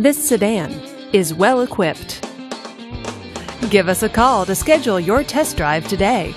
This sedan is well equipped. Give us a call to schedule your test drive today.